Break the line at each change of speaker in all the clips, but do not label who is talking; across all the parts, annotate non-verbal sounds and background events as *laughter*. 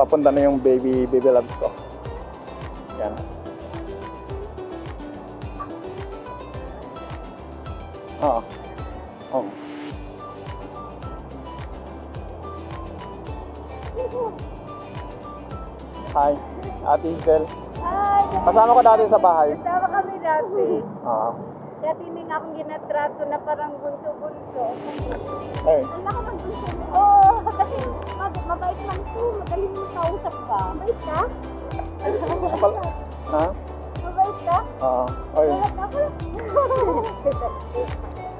Papunta na yung baby baby loves ko. Yan. Oo. Oh. Hi, Ate Hazel.
Ay,
Kasama ko dati sa bahay.
kasama kami dati.
Oo.
Dati hindi nga akong ginatrato na parang bunso-bunso.
Ay,
Ang laka mag-bunso. Oo, *laughs* kasi mag mabait lang to. Magaling mo kausap ka. Mabait ka?
Ha?
Mabait ka?
Oo. Ay,
Lahat ako.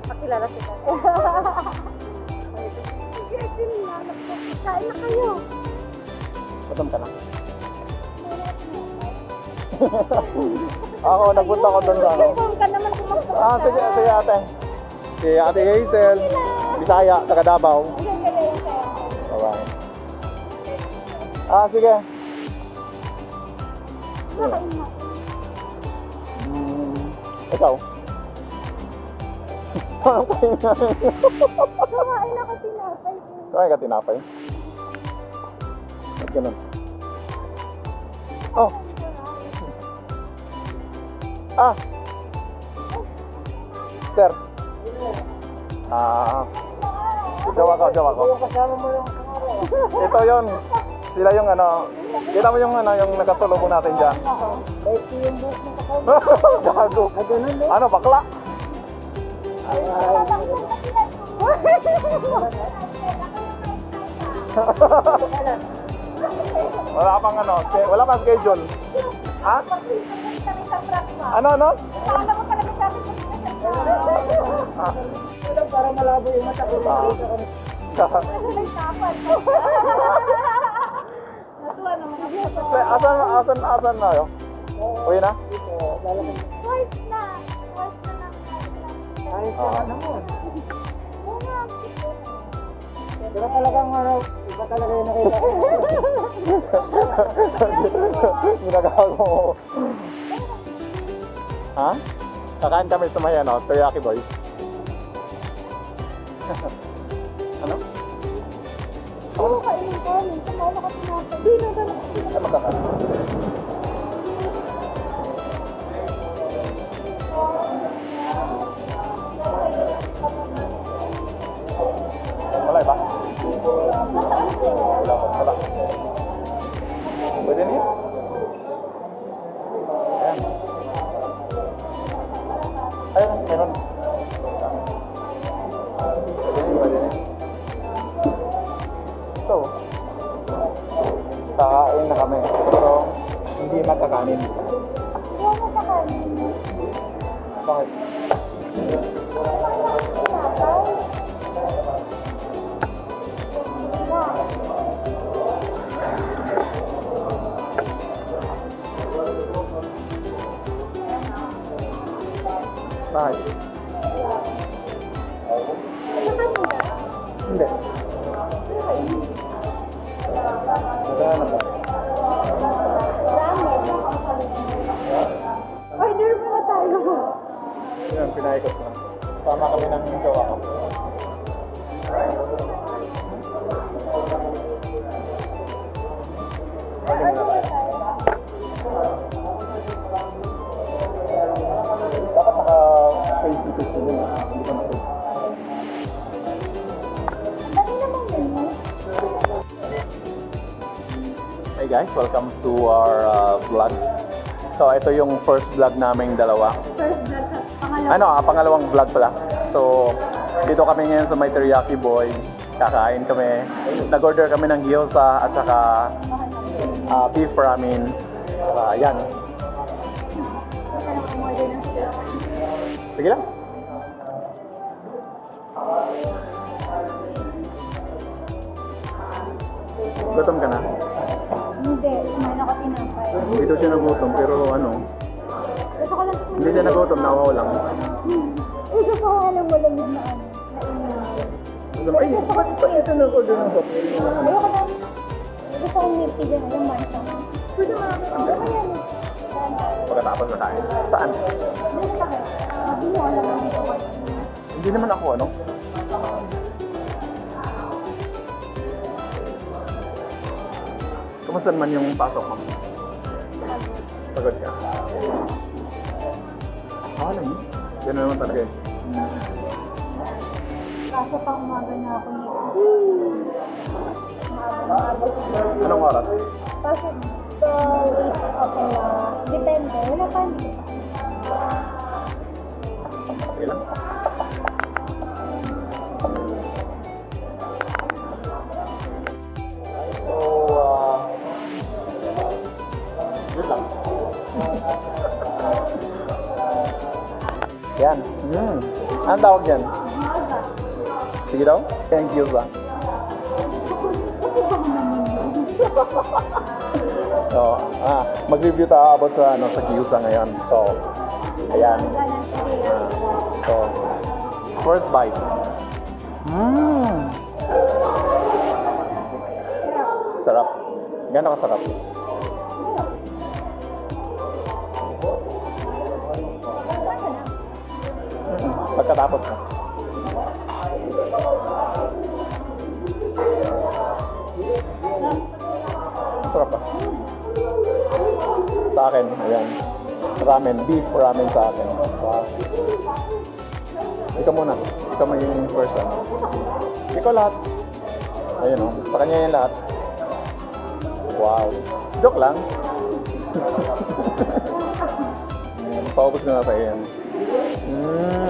Pakilala kita. Sige, sinanap ko. Kain na kayo.
gutom ka na. *laughs* Ako, nagpunta ko doon sa ano.
Ka naman kung magpunta.
Ah, sige, sige ate. Si Ate Hazel, Bisaya, taga Davao. Ah, sige.
Makain na.
Hmm, ikaw? *laughs* Ano kayo na?
Kumain ako tinapay.
Kaya ka tinapay? Ba't ganun? Oh, ah. Sir. Ah. Jawa ko, jawa ko. Ito yon. Sila yung ano, kita mo yung ano, yung nakatulog natin dyan.
Bait ko yung buhok mo kasama.
Gago. Ano, bakla? *laughs* Wala pang ano, wala pang schedule. Ha? Ano, ano? Ah.
Para malabo yung mata ko.
Ah.
Natuwa naman ako.
Asan, asan, asan na yun? Uwi na?
Twice na. Twice na lang.
Ayos na
naman.
Pero talagang ano, iba talaga yung nakita ko. Ginagawa ha? Kakain kami sa may ano, teriyaki boys. *laughs* ano?
Oo, kainin ko. Minsan mo ako tinapay. Di na ba?
Ano magkakain? Welcome to our uh, vlog. So ito yung first vlog naming dalawa.
First vlog pangalawa.
Ano, ah, pangalawang vlog pala. So, dito kami ngayon sa may teriyaki boy. Kakain kami. Nag-order kami ng gyoza at saka ah, beef ramen. Uh, yan. Sige lang. Gutom ka na?
Hindi, tinapay.
Dito siya nagutom pero ano,
Gusto ko lang
hindi siya nagutom, nawaw lang.
Eh, gusto ko alam mo lang na ano, na.
Gusto mo, ay, bakit pa ito nag-order ng soft drink?
Ayoko lang. Gusto kong milk tea din, yung mansa. Gusto mo, ano yan?
Pagkatapos na tayo. Saan?
Tayo. Mo, alam mo dito ko.
Hindi naman ako, ano? Kumusta naman yung pasok mo? Pagod ka? Alam mo? Yan naman talaga eh.
Kaso pa umaga na ako ako.
Anong oras?
Kasi so, wait ako na. Depende. Wala pa, pa.
Okay lang. Yan. Mm. Anong tawag yan? Sige daw. Thank you ba? *laughs* So, ah, mag-review tayo about sa ano sa Giyusa ngayon. So, ayan. Ah, so, first bite. Mmm. Sarap. Gano'n kasarap? Pagkatapos na. Sarap ba? Sa akin, ayan. Ramen, beef ramen sa akin. Wow. Ikaw muna. Ikaw mo yung first one. Ikaw lahat. Ayun o. Sa kanya yung lahat. Wow. Joke lang. *laughs* Paubos na na tayo yan. Mmm.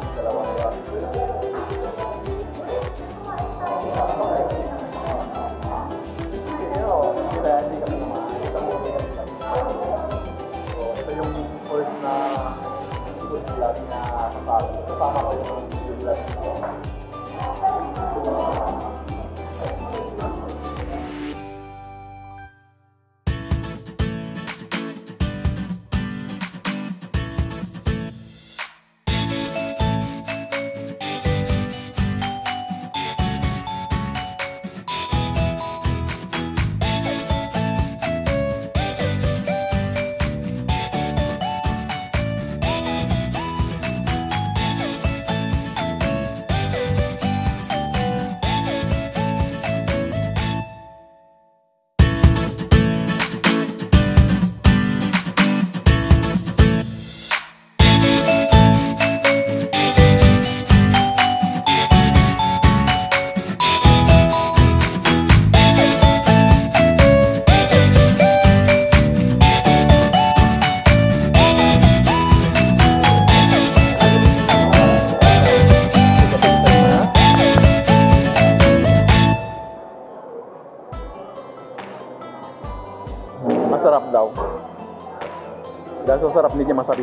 food lahat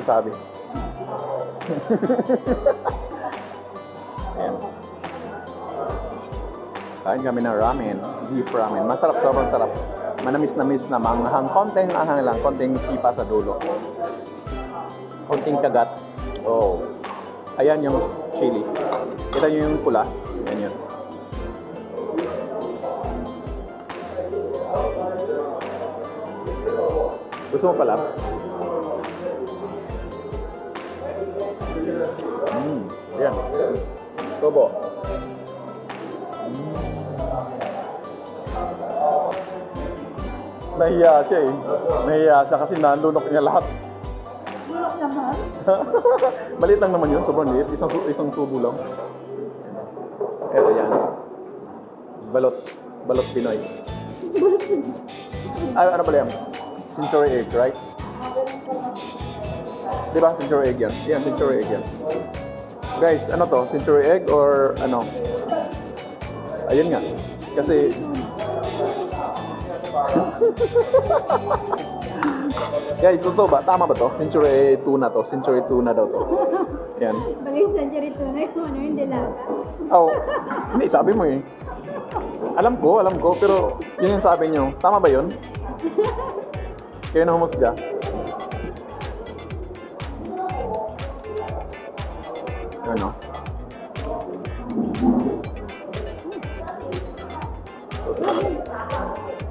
masabi-sabi. Ayan. Kain kami ng ramen, beef ramen. Masarap, sobrang sarap. Manamis-namis na manghang. Konting anghang lang, konting sipa sa dulo. Konting kagat. Oh. Ayan yung chili. Kita niyo yung pula. Ayan yun. Gusto mo pala? Yan. Tubo. Nahiya siya eh. Nahiya siya kasi nalunok niya lahat.
Bulok naman. *laughs*
Maliit lang naman yun, sobrang liit. Isang, isang tubo lang. Eto yan. Balot. Balot Pinoy. *laughs* Ah, ano pala yan? Century egg, right? Di ba? Century egg yan. Yan, century egg yan. Guys, ano to? Century egg or ano? Ayun nga. Kasi... *laughs* Guys, totoo ba? Tama ba to? Century 2 na to. Century 2 na daw to. Yan.
Bagay sa dyan na yung ano yung dilaga.
Oh, hindi, sabi mo eh. Alam ko, alam ko, pero yun yung sabi nyo. Tama ba yun? *laughs* Kayo na humusga.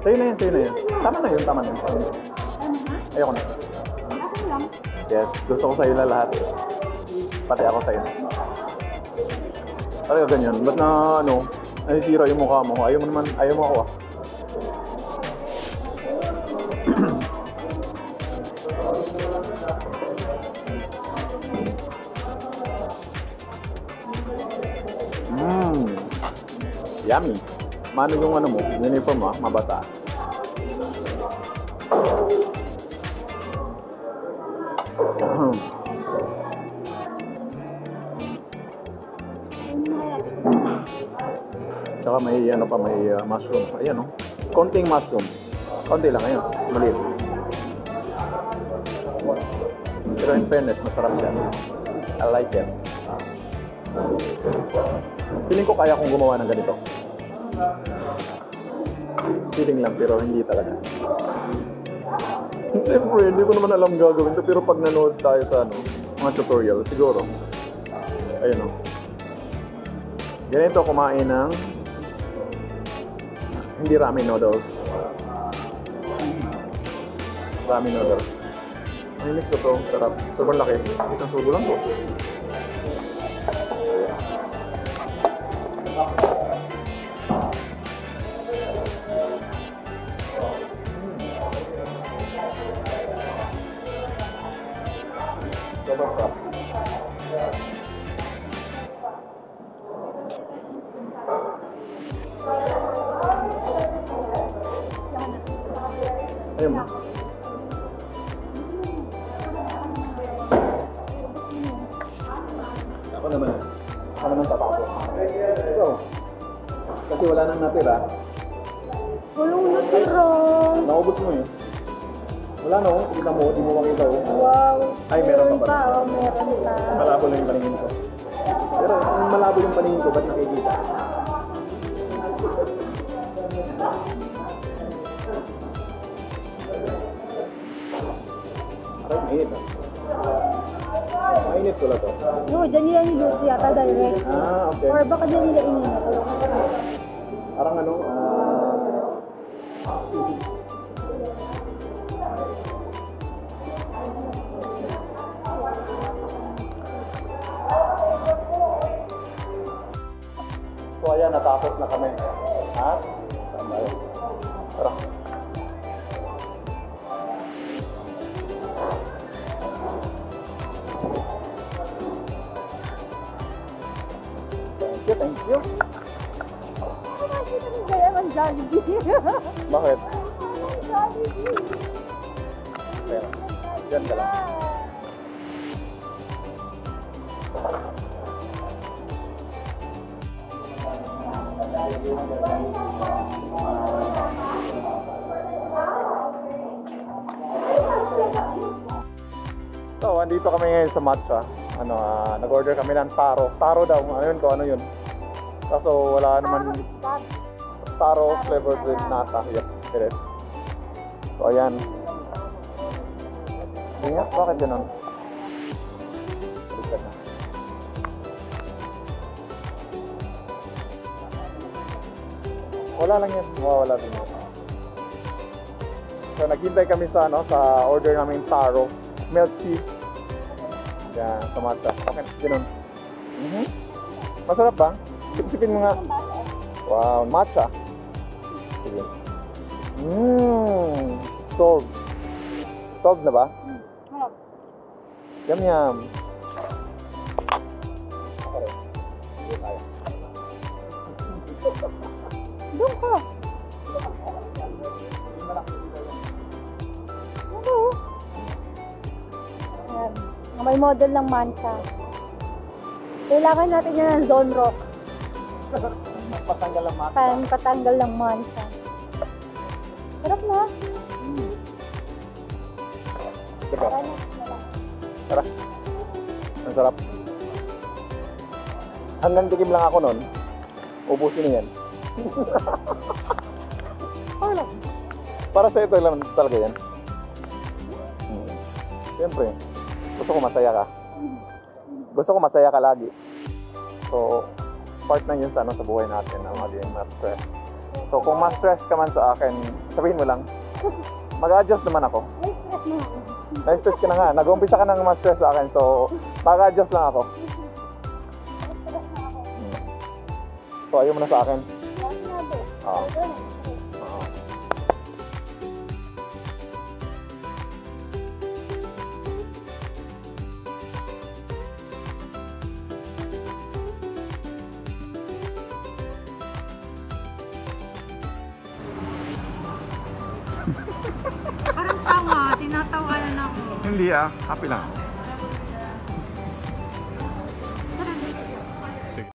Sa'yo na yan, sa'yo na yan. Tama na yun, tama na yun. Ayoko na. Yes, gusto ko sa'yo na lahat. Pati ako sa'yo. Talaga ganyan. Ba't na ano, nasisira yung mukha mo? Ayaw mo naman, ayaw mo ako ah. *clears throat* Mmm. Yummy. Mano yung ano mo, uniform mo, ah, mabata. Tsaka may ano pa, may uh, mushroom. Ayan oh. Konting mushroom. Konti lang, ayun. Maliit. Pero in fairness, masarap siya. I like it. Feeling ko kaya kong gumawa ng ganito. Feeling lang, pero hindi talaga. Siyempre, hindi ko naman alam gagawin to, pero pag nanood tayo sa ano, mga tutorial, siguro. Ayun oh. Ganito kumain ng hindi ramen noodles. Ramen noodles. Namiss ko to. Sarap. Sobrang laki. Isang subo lang to. Ayun. Ako naman. Ako naman tatapos. So, kasi wala nang natira. Wala no, kita mo, di mo makita oh.
Wow.
Ay, meron pa
pa.
pala.
Oh, meron pa.
Malabo lang yung paningin ko. Pero kung malabo yung paningin ko, ba't nakikita? Parang mainit ah. Mainit pala to.
No, dyan nila niluto yata direct.
Ah, okay.
Or baka dyan nila ininit.
Parang ano, ah... ayan, natapos na kami. Ha? Tama yun. Tara. Thank you, thank you. Bakit? Pero, dyan ka lang. So, andito kami ngayon sa matcha. Ano, ah, nag-order kami ng taro. Taro daw, ano yun ko, ano yun. Kaso wala naman taro flavored with nata. Yep, it is. So, ayan. Ingat, bakit ganun? Wala lang yan, mawawala din yan. So, naghintay kami sa, ano, sa order namin taro. Milk tea. Yan, sa matcha. Okay, ganun. Mhm. Masarap ba? Sipsipin mo nga. Wow, matcha. Sige. Mmm. Solved. Solved na ba?
Harap.
Yum yum. Okay. Sige tayo.
Doon ka. Ano? Ayan. May model ng mancha. Kailangan natin yan ng zone rock.
Patanggal ang matcha.
Pan patanggal ng mancha. Sarap na. Na. Wala.
tara. Ang sarap. Hanggang tikim lang ako nun. Ubusin niyan. *laughs*
Wala.
Para sa ito lang talaga yan. Hmm. Siyempre, gusto ko masaya ka. Gusto ko masaya ka lagi. So, part na yun sa, ano, sa buhay natin na maging ma-stress. So, kung ma-stress ka man sa akin, sabihin mo lang, mag-adjust naman ako.
Stress.
Na-stress ka na nga. Nag-umpisa ka nang ma-stress sa akin. So, mag-adjust lang
stress ako.
Hmm. So, ayaw mo na sa akin.
Wala na ba?
Oo.
Wala na.
Oo.
Parang tama, tinatawanan ako.
Hindi ah. Happy lang ako.